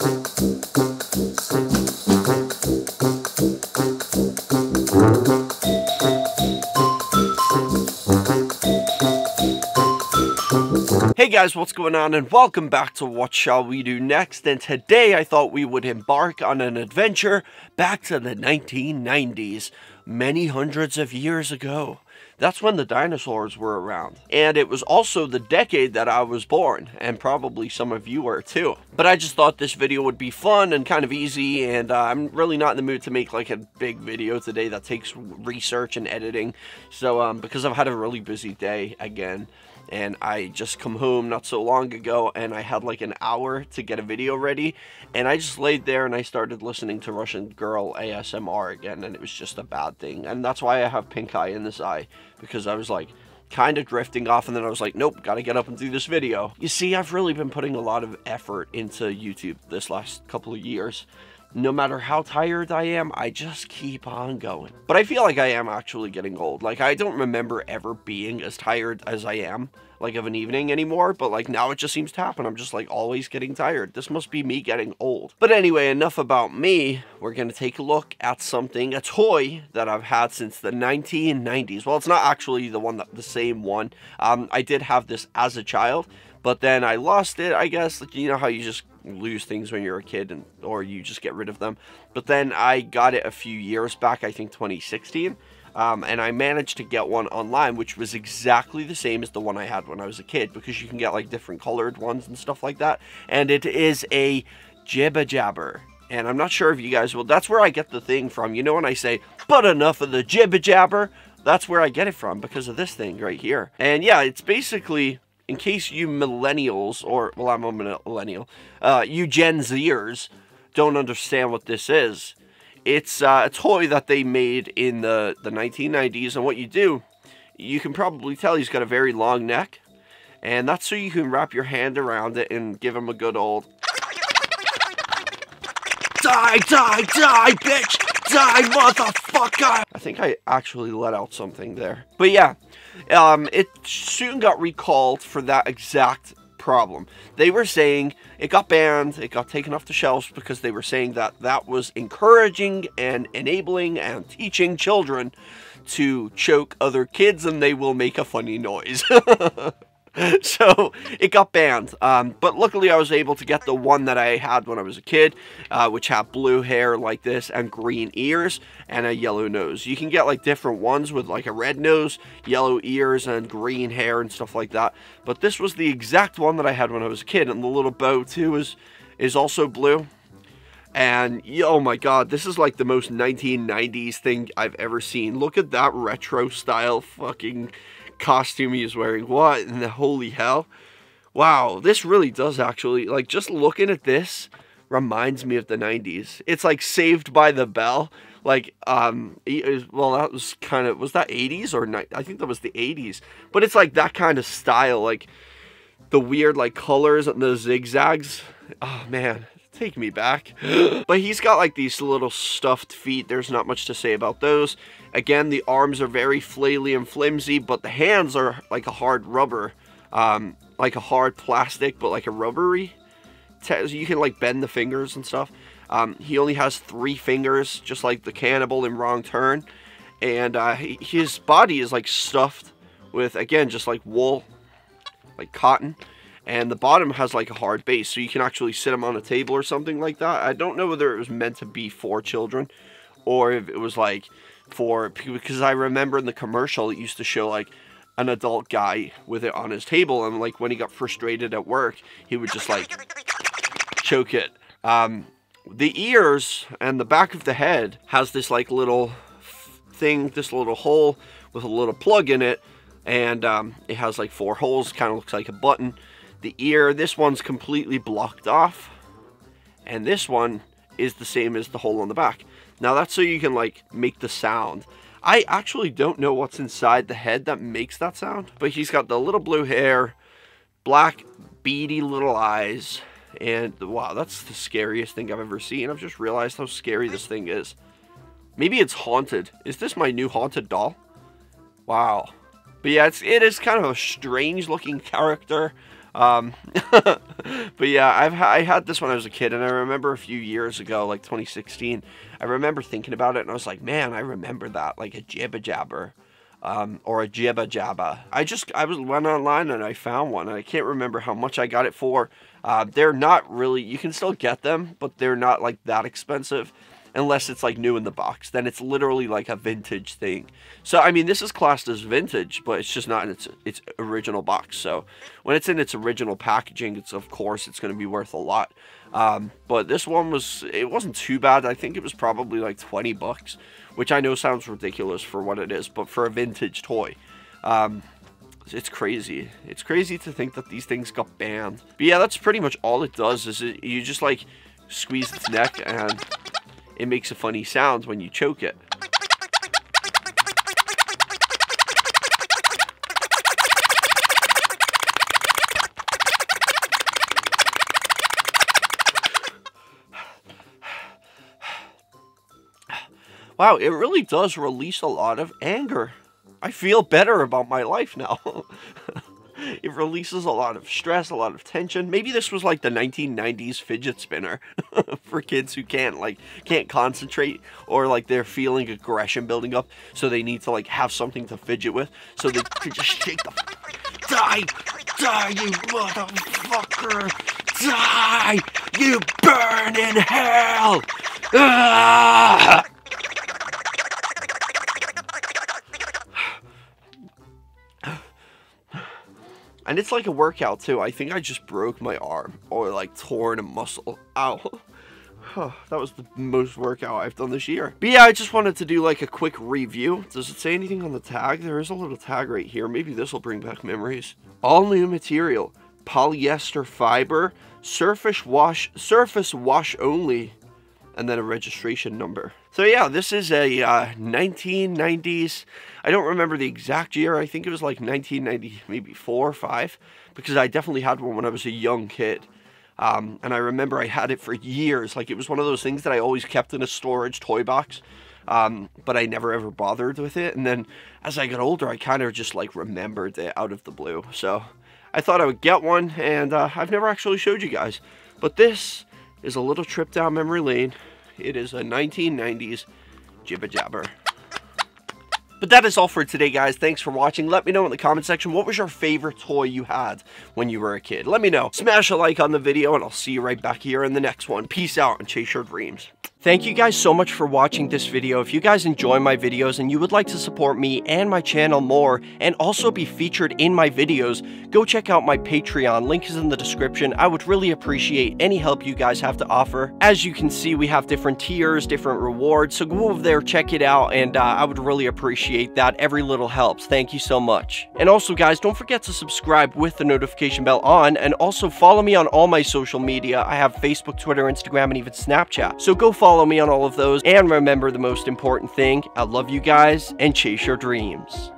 Hey guys, what's going on and welcome back to What Shall We Do Next and today I thought we would embark on an adventure back to the 1990s, many hundreds of years ago. That's when the dinosaurs were around. And it was also the decade that I was born, and probably some of you were too. But I just thought this video would be fun and kind of easy, and uh, I'm really not in the mood to make like a big video today that takes research and editing. So, um, because I've had a really busy day again, and I just come home not so long ago and I had like an hour to get a video ready and I just laid there and I started listening to Russian Girl ASMR again and it was just a bad thing and that's why I have pink eye in this eye because I was like kind of drifting off and then I was like nope gotta get up and do this video. You see I've really been putting a lot of effort into YouTube this last couple of years no matter how tired I am, I just keep on going. But I feel like I am actually getting old. Like, I don't remember ever being as tired as I am, like, of an evening anymore. But, like, now it just seems to happen. I'm just, like, always getting tired. This must be me getting old. But anyway, enough about me. We're going to take a look at something, a toy that I've had since the 1990s. Well, it's not actually the one, that, the same one. Um, I did have this as a child. But then I lost it, I guess. Like, you know how you just lose things when you're a kid and or you just get rid of them. But then I got it a few years back, I think 2016. Um, and I managed to get one online, which was exactly the same as the one I had when I was a kid, because you can get like different colored ones and stuff like that. And it is a Jibba Jabber. And I'm not sure if you guys will. That's where I get the thing from. You know when I say, but enough of the Jibba Jabber? That's where I get it from because of this thing right here. And yeah, it's basically in case you millennials, or, well, I'm a millennial, uh, you Gen Zers don't understand what this is, it's uh, a toy that they made in the, the 1990s, and what you do, you can probably tell he's got a very long neck, and that's so you can wrap your hand around it and give him a good old Die, die, die, bitch! Die, motherfucker! I think I actually let out something there. But yeah, um, it soon got recalled for that exact problem. They were saying it got banned, it got taken off the shelves because they were saying that that was encouraging and enabling and teaching children to choke other kids and they will make a funny noise. so it got banned. Um, but luckily, I was able to get the one that I had when I was a kid, uh, which had blue hair like this and green ears and a yellow nose. You can get like different ones with like a red nose, yellow ears, and green hair and stuff like that. But this was the exact one that I had when I was a kid, and the little bow too is is also blue. And oh my god, this is like the most 1990s thing I've ever seen. Look at that retro style fucking costume he's wearing. What in the holy hell? Wow, this really does actually, like, just looking at this reminds me of the 90s. It's like Saved by the Bell. Like, um, well, that was kind of, was that 80s or, I think that was the 80s. But it's like that kind of style, like, the weird, like, colors and the zigzags. Oh, man, take me back. but he's got like these little stuffed feet. There's not much to say about those. Again, the arms are very flaily and flimsy, but the hands are like a hard rubber. Um, like a hard plastic, but like a rubbery. You can like bend the fingers and stuff. Um, he only has three fingers, just like the cannibal in Wrong Turn. And uh, his body is like stuffed with, again, just like wool, like cotton and the bottom has like a hard base so you can actually sit them on a table or something like that. I don't know whether it was meant to be for children or if it was like for because i remember in the commercial it used to show like an adult guy with it on his table and like when he got frustrated at work he would just like choke it. Um, the ears and the back of the head has this like little thing this little hole with a little plug in it and um, it has like four holes kind of looks like a button the ear, this one's completely blocked off. And this one is the same as the hole on the back. Now that's so you can like make the sound. I actually don't know what's inside the head that makes that sound. But he's got the little blue hair, black beady little eyes. And wow, that's the scariest thing I've ever seen. I've just realized how scary this thing is. Maybe it's haunted. Is this my new haunted doll? Wow. But yeah, it's, it is kind of a strange looking character. Um, but yeah, I've I had this when I was a kid, and I remember a few years ago, like 2016, I remember thinking about it, and I was like, man, I remember that, like a jibba jabber. Um, or a jibba jabba. I just I was went online and I found one. And I can't remember how much I got it for. Uh, they're not really. You can still get them, but they're not like that expensive unless it's like new in the box. Then it's literally like a vintage thing. So I mean, this is classed as vintage, but it's just not in its its original box. So when it's in its original packaging, it's of course it's going to be worth a lot. Um, but this one was it wasn't too bad. I think it was probably like 20 bucks, which I know sounds ridiculous for what it is, but for a vintage toy. Um, it's crazy. It's crazy to think that these things got banned. But yeah, that's pretty much all it does is it, you just like squeeze its neck and it makes a funny sound when you choke it. Wow, it really does release a lot of anger. I feel better about my life now. it releases a lot of stress, a lot of tension. Maybe this was like the 1990s fidget spinner for kids who can't like can't concentrate or like they're feeling aggression building up, so they need to like have something to fidget with, so they can just shake the die, die, you motherfucker, die, you burn in hell. Ah! It's like a workout too. I think I just broke my arm or like torn a muscle. Ow. that was the most workout I've done this year. But yeah, I just wanted to do like a quick review. Does it say anything on the tag? There is a little tag right here. Maybe this will bring back memories. All new material. Polyester fiber. Surface wash, surface wash only. And then a registration number. So yeah, this is a uh, 1990s I don't remember the exact year. I think it was like 1990, maybe four or five, because I definitely had one when I was a young kid. Um, and I remember I had it for years. Like it was one of those things that I always kept in a storage toy box. Um, but I never ever bothered with it. And then as I got older, I kind of just like remembered it out of the blue. So I thought I would get one, and uh, I've never actually showed you guys. But this is a little trip down memory lane. It is a 1990s Jibba Jabber. But that is all for today, guys. Thanks for watching. Let me know in the comment section what was your favorite toy you had when you were a kid. Let me know. Smash a like on the video, and I'll see you right back here in the next one. Peace out and chase your dreams. Thank you guys so much for watching this video. If you guys enjoy my videos and you would like to support me and my channel more and also be featured in my videos, go check out my Patreon. Link is in the description. I would really appreciate any help you guys have to offer. As you can see, we have different tiers, different rewards, so go over there, check it out, and uh, I would really appreciate that. Every little helps. Thank you so much. And also, guys, don't forget to subscribe with the notification bell on, and also follow me on all my social media. I have Facebook, Twitter, Instagram, and even Snapchat. So go follow follow me on all of those. And remember the most important thing I love you guys and chase your dreams.